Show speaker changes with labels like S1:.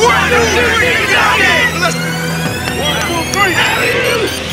S1: One, two, three, go! One, two, three.